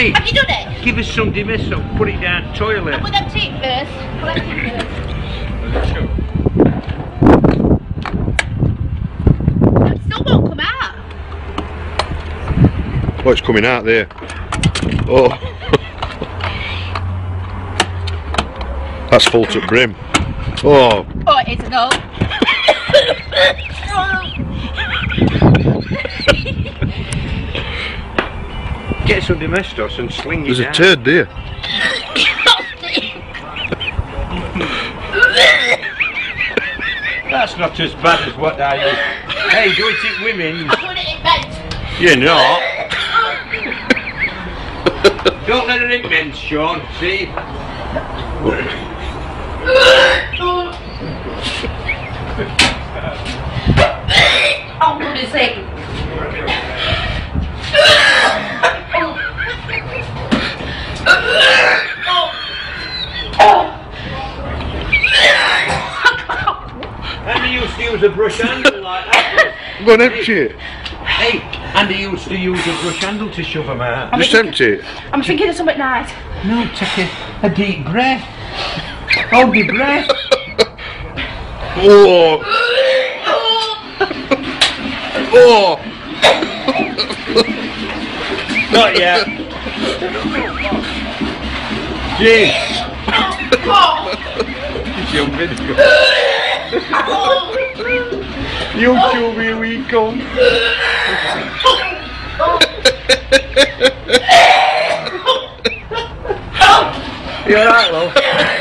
Hey, Have you done it? give us some dismissal. Put it down toilet. With them teeth first. Put them teeth first. It Still won't come out. Oh, it's coming out there. Oh. That's full to brim. Oh, Oh, it is enough. Get some domestos and sling there's it a turd there. That's not as bad as what I used. Hey, do it in women. I'm doing it in bed. You're not. Don't let it in men's, Sean. See? Oh, what is it? Andy used to use a brush handle like that. Go and empty it. Hey, Andy used to use a brush handle to shove them out. Just empty it. I'm thinking of something nice. No, take a, a deep breath. Hold your breath. Oh. oh. Not yet. Jim. Your video. You show me a wee cum. You alright, love?